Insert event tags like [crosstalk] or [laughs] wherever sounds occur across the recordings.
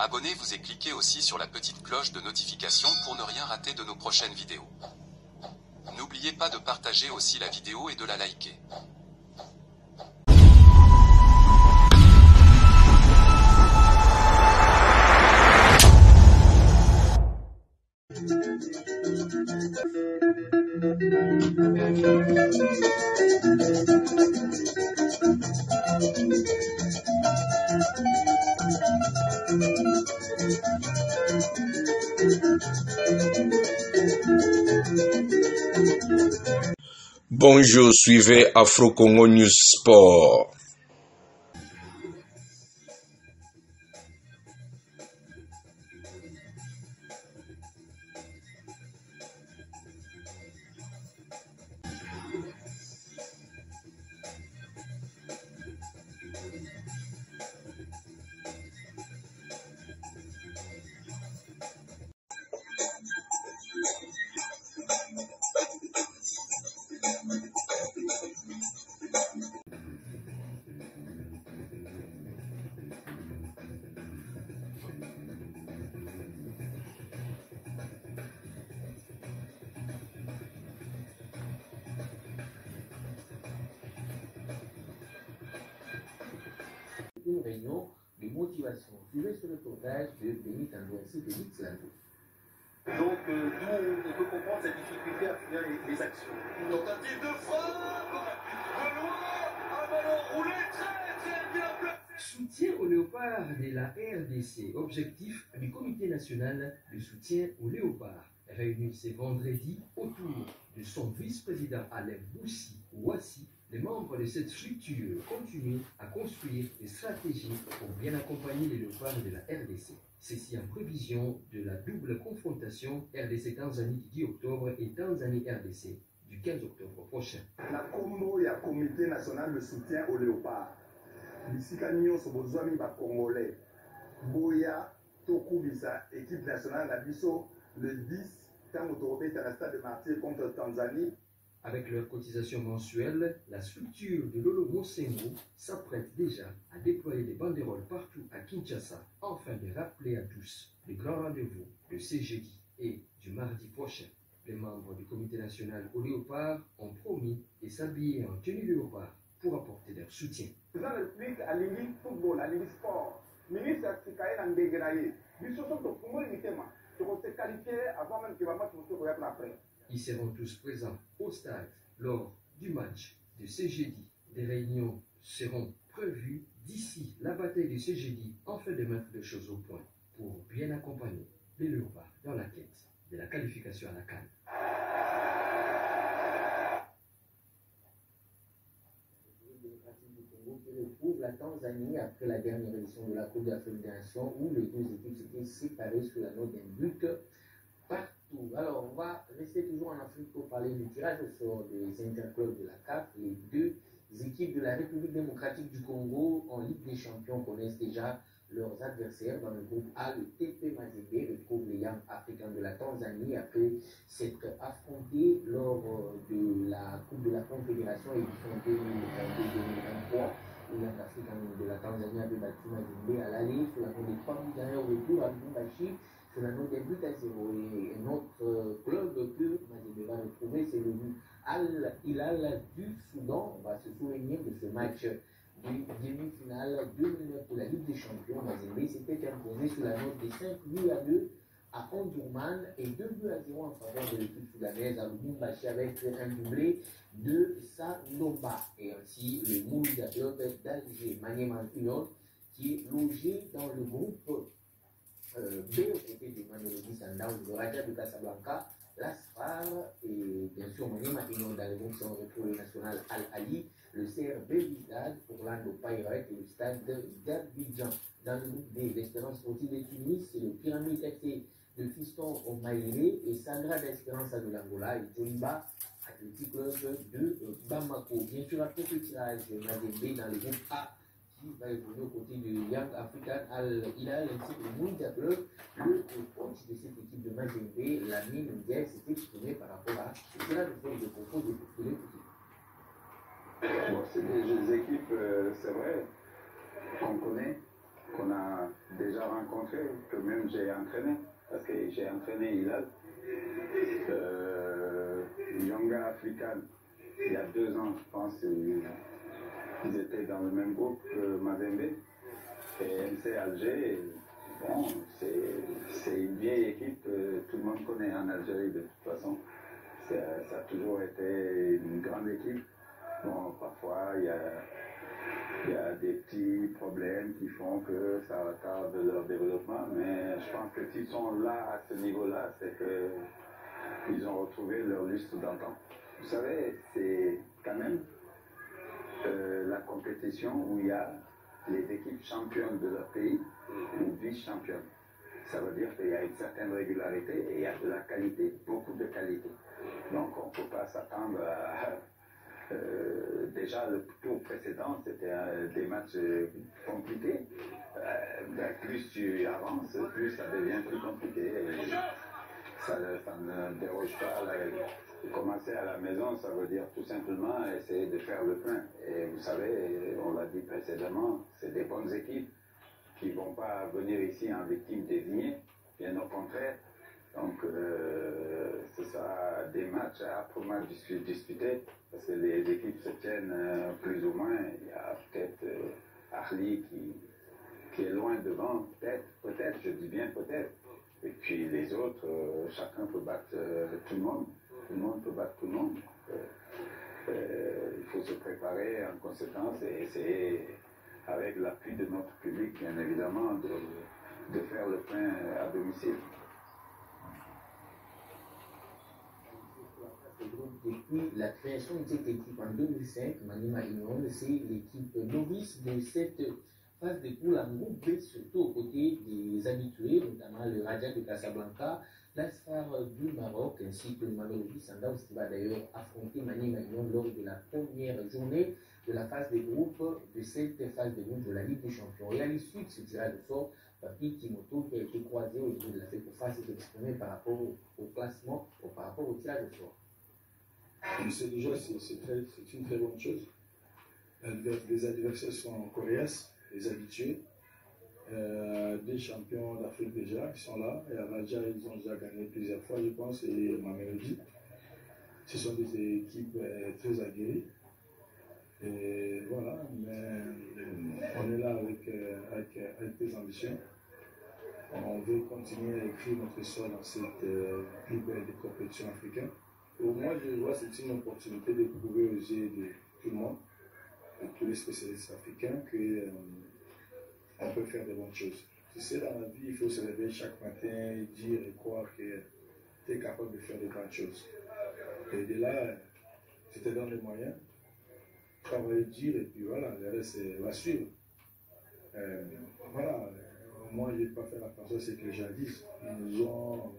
Abonnez-vous et cliquez aussi sur la petite cloche de notification pour ne rien rater de nos prochaines vidéos. N'oubliez pas de partager aussi la vidéo et de la liker. Bonjour, suivez Afro Congo News Sport. Une réunion de motivation. Suivez ce reportage de Bénit Andréassi de Félix Lando. Donc, euh, nous, on peut comprendre cette difficulté à finir les, les actions. Une tentative de frappe de loin, un ballon roulé très très bien placé. Soutien aux léopards de la RDC. Objectif du Comité national de soutien aux léopards. Réuni ce vendredi autour de son vice-président Alain Boussi Ouassi, les membres de cette structure continuent à construire des stratégies pour bien accompagner les léopards de la RDC. Ceci en prévision de la double confrontation RDC-Tanzanie du 10 octobre et Tanzanie-RDC du 15 octobre prochain. na nkombo ya komite national de soutien au léopard bisika nyonso bozwami bacongolais boya tokubisa équipe nationale na biso le 10 ntango tokobeta na stade de martyr contre tanzanie Avec leur cotisation mensuelle, la structure de Lolo Mosengo s'apprête déjà à déployer des banderoles partout à Kinshasa afin de rappeler à tous le grand rendez-vous de ce jeudi et du mardi prochain. Les membres du comité national au léopard ont promis de s'habiller en tenue léopard pour apporter leur soutien. Ils seront tous présents au stade lors du match de ce jeudi. Des réunions seront prévues d'ici la bataille de ce jeudi afin de mettre les choses au point pour bien accompagner les Léopards dans la quête de la qualification à la Cannes. du la Tanzanie après la dernière édition de la Coupe d'Afrique des Nations où les deux équipes s'étaient séparées sous la note d'un but partout. Alors, on va rester toujours en Afrique pour parler du tirage au sort des interclubs de la CAF. Les deux équipes de la République démocratique du Congo en Ligue des champions connaissent déjà leurs adversaires dans le groupe A. Le TP Mazembe retrouve les Young Africans de la Tanzanie après s'être affrontés lors euh, de la Coupe de la Confédération édition 2022-2023 où Young Africans de la Tanzanie avait battu Mazembe à l'aller sur la des 3 buts 1 au retour à Lubumbashi sur la note des buts à 0. Et euh, club que Mazembe va retrouver, c'est le Al Hilal du Soudan. On va se souvenir de ce match du demi-finale 2009 pour la Ligue des Champions. Mazembe s'était imposé sous la note des 5 buts à 2 à Ondurman et 2 buts à 0 en faveur de l'équipe soudanaise à Lubumbashi avec un doublé de Sanoba et ainsi le Mouloudia d'Alger, Maniema Union, qui est logé dans le groupe euh, B aux côtés de Mamelodi Sundowns, le Raja de Casablanca, l'Asfar et bien sûr Maniema Union dans le groupe sont retrouvé national Al-Ali, le CRB Vizad, Orlando Pirates et le stade d'Abidjan. Dans le groupe B, l'Espérance sportive de Tunis, c'est le Pyramide FC de Fiston au Maïlé et Sandra d'Espérance de l'Angola et Joliba Athletic Club de Bamako. Bien sûr, après ce tirage, Mazembe dans le groupe A qui va évoluer aux côtés de Young African Al Hilal ainsi que Mouida Club. Le coach de cette équipe de Mazembe, l'ami Ndiaye, s'est exprimé par rapport à cela. Nous faisons de propos de tout Bon, c'est des équipes, euh, c'est vrai, on connaît. qu'on a déjà rencontrés, que même j'ai entraîné, parce que j'ai entraîné Hilal, euh, Yonga African, il y a deux ans, je pense, étaient le même groupe que Mazembe et MC Alger. Bon, c'est une vieille équipe que tout le monde connaît en Algérie de toute façon. Ça, a toujours été une grande équipe. Bon, parfois, il y a, y a des petits problèmes qui font que ça retarde leur développement, mais je pense que s'ils sont là à ce niveau-là, c'est que ils ont retrouvé leur lustre d'antan. Vous savez, c'est quand même euh, la compétition où il y a les équipes championnes de leur pays ou vice-championnes. Ça veut dire qu'il y a une certaine régularité et il y a de la qualité, beaucoup de qualité. Donc on ne peut pas s'attendre à... Euh, déjà, le tour précédent, c'était euh, des matchs euh, compliqués. Ben, plus tu avances, plus ça devient plus compliqué. Et ça, ne déroge pas. Là, commencer à la maison, ça veut dire tout simplement essayer de faire le plein. Et vous savez, on l'a dit précédemment, c'est des bonnes équipes qui ne vont pas venir ici en victime désignée, bien au contraire. Donc, euh, ce sera des matchs âprement dis- disputés, parce que les équipes se tiennent euh, plus ou moins. Il y a peut-être euh, qui, qui est loin devant, peut-être, peut-être, je dis bien peut-être. Et puis les autres, euh, chacun peut battre euh, tout le monde. Tout le monde peut battre tout le monde. Euh, il faut se préparer en conséquence et essayer, avec l'appui de notre public, bien évidemment, de, de faire le plein à domicile. Depuis la création de cette équipe en 2005, Manima Union, c'est l'équipe novice de cette phase de poule en groupe B, surtout aux côtés des habitués, notamment le Raja de Casablanca, l'Asfar du Maroc, ainsi que le Mamelodi Sundowns qui va d'ailleurs affronter Manima Union lors de la première journée de la phase de groupe de cette phase de groupe de la Ligue des Champions. Et à l'issue de ce tirage de sort, Papi Kimoto, qui a été croisé au niveau de la FECOFA, s'est exprimé par rapport au, au classement ou par rapport au tirage de sort. C'est déjà c'est une très bonne chose. Les adversaires sont coriaces, les habitués. Euh, des champions d'Afrique déjà qui sont là. Et à Raja, ils ont déjà gagné plusieurs fois, je pense, et Mamelodi. Ce sont des équipes euh, très aguerries. Et voilà, mais euh, on est là avec, avec, avec des ambitions. On veut continuer à écrire notre histoire dans cette plus belle des compétitions africaines. Pour moi, je vois c'est une opportunité de prouver aux yeux de tout le monde, de tous les spécialistes africains, qu'on peut faire de bonnes choses. Tu sais, dans la vie, il faut se réveiller chaque matin dire et croire que tu es capable de faire de grandes choses. Et de là, tu te donnes les moyens, travailler, dire, et puis voilà, le reste c'est- va suivre. Euh, voilà, euh, moi, je ne vais pas faire attention à ce que les gens disent. Ils nous ont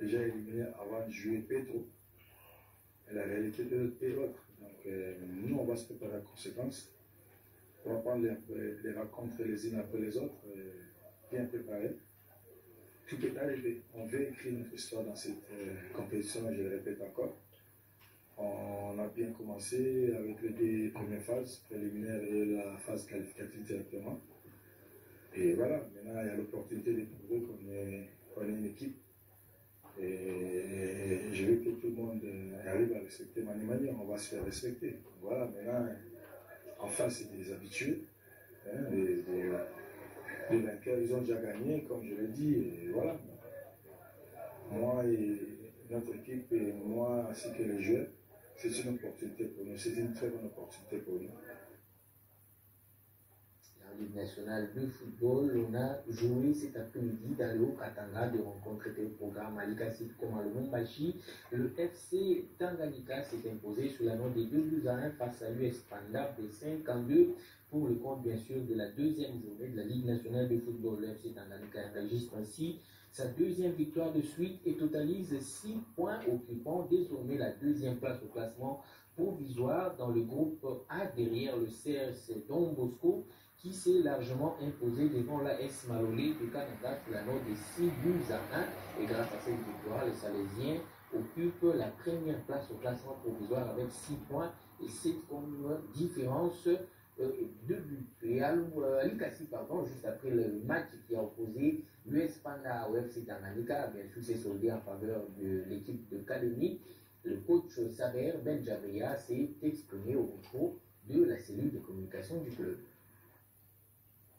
déjà éliminés avant de jouer Petro. Et la réalité de notre pays est. Donc, euh, nous, on va se préparer en conséquence. On va prendre les, les rencontres les unes après les autres, euh, bien préparées. Tout est arrivé. On veut écrire notre histoire dans cette euh, compétition, je le répète encore. On a bien commencé avec les deux premières phases, préliminaires et la phase qualificative directement. Et voilà, maintenant il y a l'opportunité de prouver qu'on est une équipe. Et je veux que tout le monde euh, arrive à respecter Mani Mani, on va se faire respecter. Voilà, maintenant, en face, c'est des habitués. hein, les, les- les vainqueurs, ils ont déjà gagné, comme je l'ai dit, et voilà. Moi et notre équipe, et moi ainsi que les joueurs, c'est une opportunité pour nous, c'est une très bonne opportunité pour nous. Ligue nationale de football, on a joué cet après-midi dans le Haut-Katanga de rencontres était au programme à Likasi comme à Lumumbashi. Le FC Tanganyika s'est imposé sous la note des 2 buts à 1 face à l'US Panda des 5 en 2 pour le compte bien sûr de la deuxième journée de la Ligue nationale de football. Le FC Tanganyika enregistre ainsi sa deuxième victoire de suite et totalise 6 points occupant désormais la deuxième place au classement provisoire dans le groupe A derrière le CRC Don Bosco qui s'est largement imposé devant la S Malolé du Canada sous la note de 6 buts à 1 et grâce à cette victoire, les Salésiens occupent la première place au classement provisoire avec 6 points et 7 comme différence euh, deux buts. Et Ali Kassi, pardon, juste après le match qui a opposé l'US Panda au FC Tanganyika, bien sûr, c'est soldé en faveur de l'équipe de Kalemi. Le coach Saber Benjabria s'est exprimé au micro de la cellule de communication du club.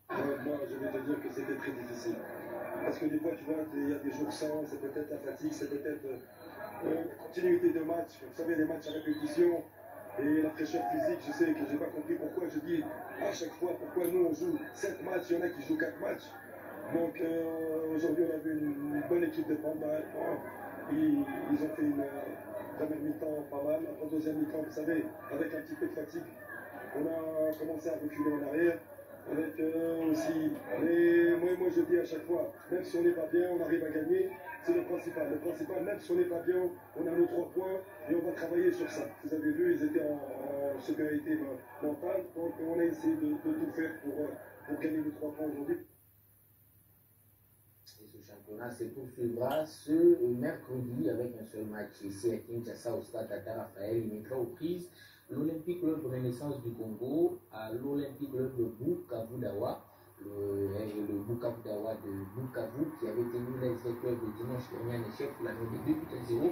Moi, je vais te dire que c'était très difficile. Parce que des fois, tu vois, il y a des jours sans, c'est peut-être la fatigue, c'est peut-être euh, la continuité de match. Vous savez, les matchs à répétition et la pression physique, je sais que je n'ai pas compris pourquoi je dis à chaque fois pourquoi nous on joue 7 matchs, il y en a qui jouent 4 matchs. Donc euh, aujourd'hui, on a vu une, bonne équipe de Panda. Ils, ils ont fait une euh, première mi-temps pas mal. En deuxième mi-temps, vous savez, avec un petit peu de fatigue, on a commencé à reculer en arrière avec euh, aussi. Mais moi, moi, je dis à chaque fois, même si on n'est pas bien, on arrive à gagner. C'est le principal. Le principal, même si on n'est pas bien, on a nos trois points et on va travailler sur ça. Vous avez vu, ils étaient en, en supériorité mentale. Donc, on a essayé de, tout faire pour, euh, pour gagner les trois points aujourd'hui. Et ce championnat se poursuivra ce mercredi avec un seul match ici à Kinshasa au stade Tata Raphaël. Il mettra aux prises l'Olympique Club Renaissance du Congo à l'Olympique Club Bukavu-Dawa, le, le Bukavu-Dawa de Bukavu qui avait tenu les club de dimanche dernier en échec pour la note de 2 buts à 0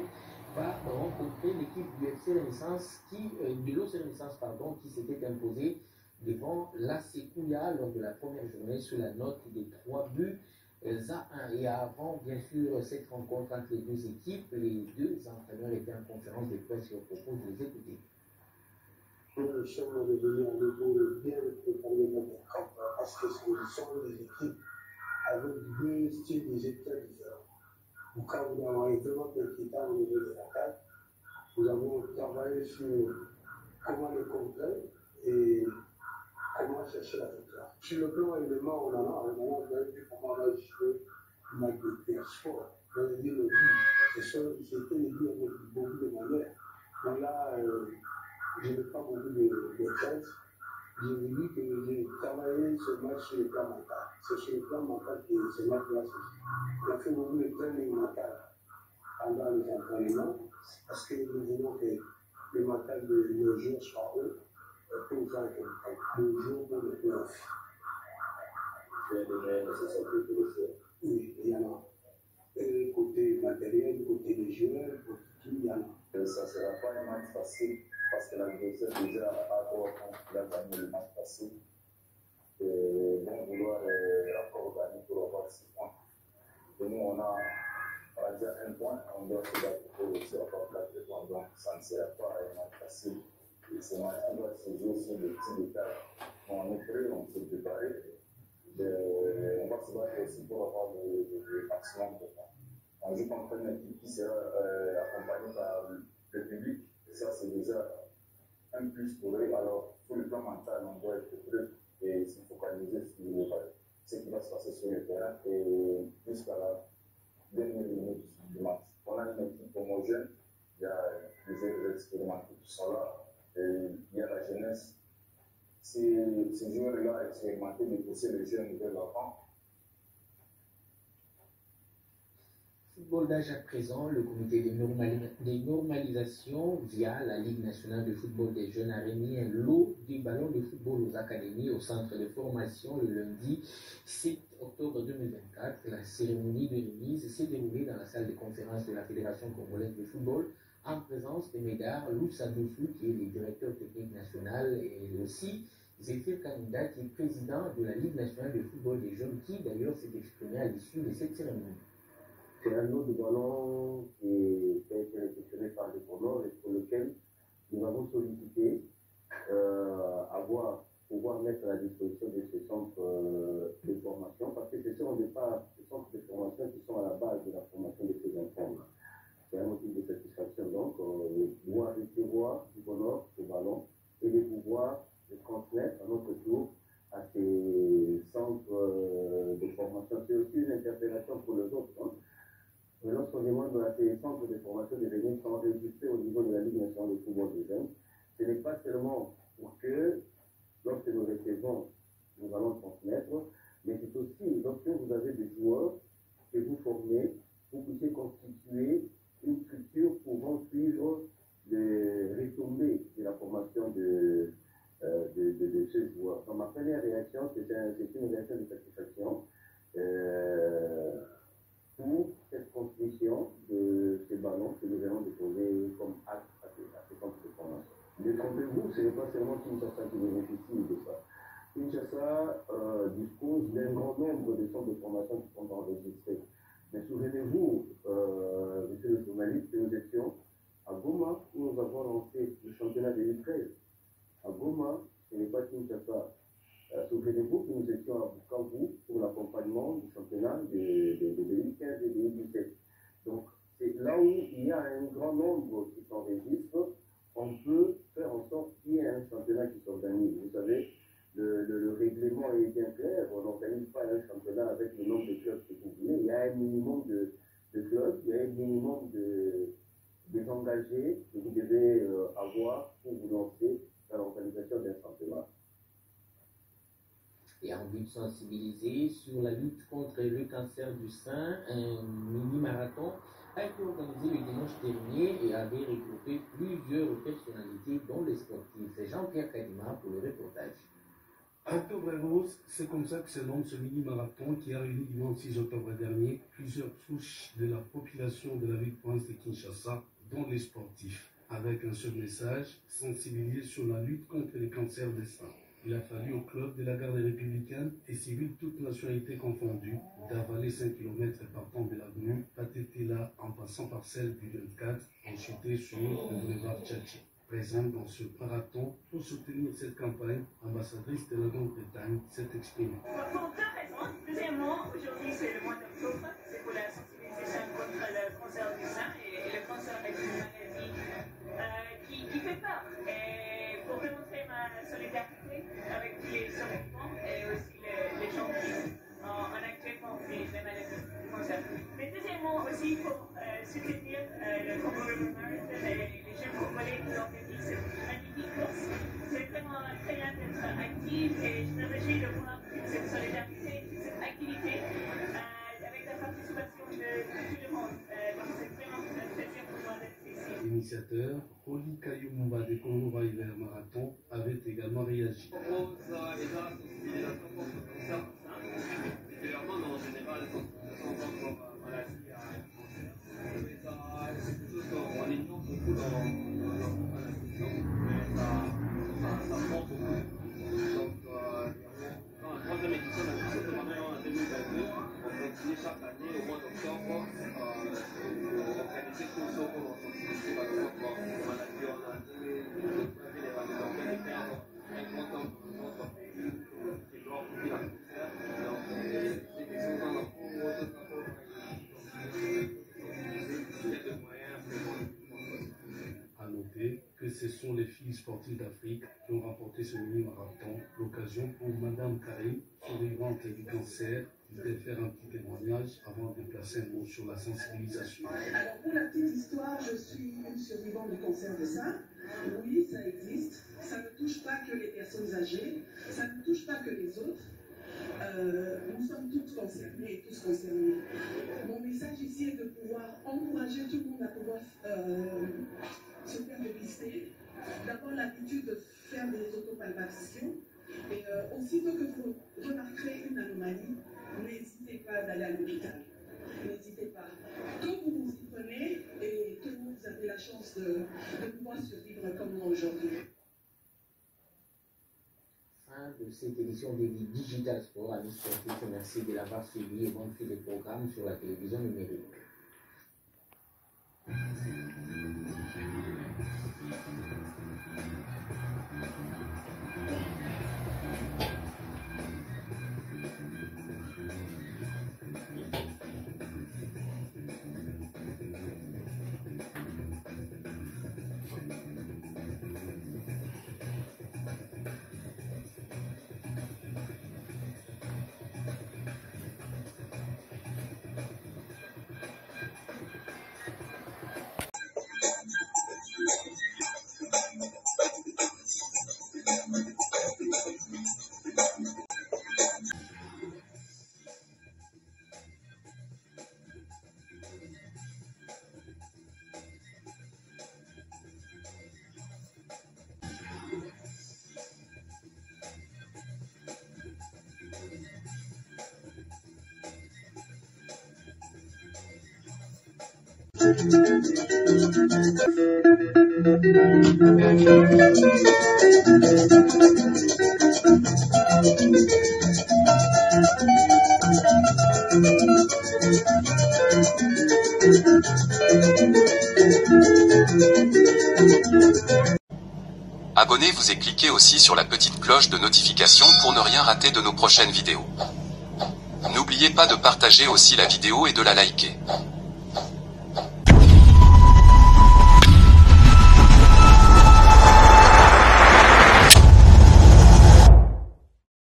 va rencontrer l'équipe du FC Renaissance qui, euh, de l'OC Renaissance pardon, qui s'était imposée devant la Sekouya lors de la première journée sur la note des 3 buts à 1. Et avant, bien sûr, cette rencontre entre les deux équipes, les deux entraîneurs étaient en conférence de presse et on propose de les écouter nous sommes revenus à nouveau bien préparés dans le camp parce que ce sont des équipes avec deux styles de jeu très différents. Bukavu Dawa est vraiment inquiétant au niveau de l'attaque. Nous avons travaillé sur comment le contrer et comment chercher la victoire. Sur le plan élément, on en a, on a vu comment on a joué le sport. Je veux dire, le but, c'était le but avec beaucoup de manières. Mais là, euh, je n'ai pas beaucoup de, de. Je vous dis que j'ai travaillé match sur le plan mental. C'est sur le plan mental que ce match-là se On a fait beaucoup de training mental pendant les entraînements parce que nous voulons que le mental de nos joueurs soit haut pour faire le jour pour le pour le faire. Oui, il y en a. Et côté matériel, côté des joueurs, côté tout, il y en a. Ça ne sera pas un match facile parce que l'adversaire déjà a droit qu'il a gagné le match passé. Et bon vouloir euh, encore gagner pour avoir 6 points. Et nous, on a, déjà un point, on doit se battre pour aussi avoir 4 points. Donc, ça ne sera pas un match facile. Et ce match doit se jouer sur des petits détails. On est prêt, on s'est préparé. on va se battre aussi pour avoir le maximum de points. On joue contre une équipe qui sera euh, accompagnée par le public. Et ça, c'est déjà un plus pour eux. Alors, sur le plan mental, on doit être prêt et se focaliser sur ce qui va se passer sur le terrain et jusqu'à la dernière minute du match. On a une équipe homogène, il y a plusieurs expérimentés qui sont là, et il y a la jeunesse. Ces, ces joueurs-là expérimentés de pousser les jeunes vers l'avant Football d'âge à présent, le comité de, normali de, normalisation via la Ligue nationale de football des jeunes a remis un lot de ballons de football aux académies au centre de formation le lundi 7 octobre 2024. La cérémonie de remise s'est déroulée dans la salle de conférence de la Fédération congolaise de football en présence de Médard Loussadoussou qui est le directeur technique national et aussi Zéphir Kanida qui est président de la Ligue nationale de football des jeunes qui d'ailleurs s'est exprimé à l'issue de cette cérémonie. C'est un lot de ballons qui a été réceptionné par les Comores et pour lequel nous avons sollicité euh, avoir, pouvoir mettre à la disposition de ces centres euh, de formation parce que ce sont au départ des centres de formation qui sont à la base de la formation de ces enfants. C'est un motif de satisfaction donc, euh, de pouvoir recevoir du bonheur ce ballon et de pouvoir Lorsqu'on demande à ces centres de formation de venir s'enregistrer au niveau de la Ligue nationale de football des jeunes, ce n'est pas seulement pour que, lorsque nous recevons, nous allons transmettre, mais c'est aussi lorsque vous avez des joueurs que vous formez, vous puissiez constituer une structure pouvant suivre les retombées de la formation de, euh, de, de, de, ce joueur. Donc, ma première réaction, c'est un, une réaction de satisfaction euh, pour cette construction que nous allons déposer comme acte à ces, à de formation. Détrompez-vous, ce n'est pas seulement Kinshasa qui bénéficie de ça. Kinshasa euh, dispose d'un grand nombre de centres de formation qui sont enregistrés. Mais souvenez-vous, euh, monsieur le journaliste, que nous étions à Goma où nous avons lancé le championnat 2013. À Goma, ce n'est pas Kinshasa. Euh, Souvenez-vous que nous étions à Bukavu pour l'accompagnement du championnat de, de, de 2015 et 2017. Donc, c'est là où il y a un grand nombre qui s'enregistrent, on peut faire en sorte qu'il y ait un championnat qui s'organise. Vous savez, le, le, le, règlement est bien clair. On n'organise pas un championnat avec le nombre de clubs que vous voulez. Il y a un minimum de, de clubs, il y a un minimum de, des engagés que vous devez euh, avoir pour vous lancer dans l'organisation d'un championnat. Et en vue de sensibiliser sur la lutte le cancer du sein, un mini-marathon a été organisé le dimanche dernier et avait regroupé plusieurs personnalités, dont les sportifs. Jean-Pierre Kadima pour le reportage. Octobre Rose, c'est comme ça que se nomme ce mini-marathon qui a réuni dimanche 6 octobre dernier plusieurs couches de la population de la ville province de Kinshasa, dont les sportifs, avec un seul message, sensibiliser sur la lutte contre les cancers des seins. Il a fallu au club de la garde républicaine et civils, toutes nationalités confondues, d'avaler 5 km partant de l'avenue Patetela en passant par celle du 24, enchuté sur le boulevard Tchatchi. Présente dans ce marathon pour soutenir cette campagne, ambassadrice de la Grande-Bretagne s'est exprimée. Pour deux raisons. Deuxièmement, aujourd'hui c'est le mois d'octobre, c'est pour la Bien d'être active et je me réjouis de voir cette solidarité, cette activité avec la participation de, de tout le monde. C'est vraiment un plaisir pour moi d'être ici. L'initiateur, Congo River Marathon, avait également réagi. Ce sont les filles sportives d'Afrique qui ont remporté ce mini-marathon, l'occasion pour Madame Karim, survivante du cancer, de faire un petit témoignage avant de placer un mot sur la sensibilisation. Alors pour la petite histoire, je suis une survivante du cancer de sein. Oui, ça existe. Ça ne touche pas que les personnes âgées, ça ne touche pas que les autres. Euh, nous sommes toutes concernées et tous concernés. Mon message ici est de pouvoir encourager tout le monde à pouvoir euh, se faire dépister. D'abord l'habitude de faire des autopalpations. Et euh, aussitôt que vous remarquerez une anomalie, n'hésitez pas d'aller à l'hôpital. N'hésitez pas. Quand vous vous y prenez et que vous avez la chance de, de pouvoir survivre comme moi aujourd'hui. Fin de cette édition des Digital Sport. Amis sportifs, merci de l'avoir suivi et bon fil de programme sur la télévision numérique. Thank [laughs] you. Abonnez-vous et cliquez aussi sur la petite cloche de notification pour ne rien rater de nos prochaines vidéos. N'oubliez pas de partager aussi la vidéo et de la liker.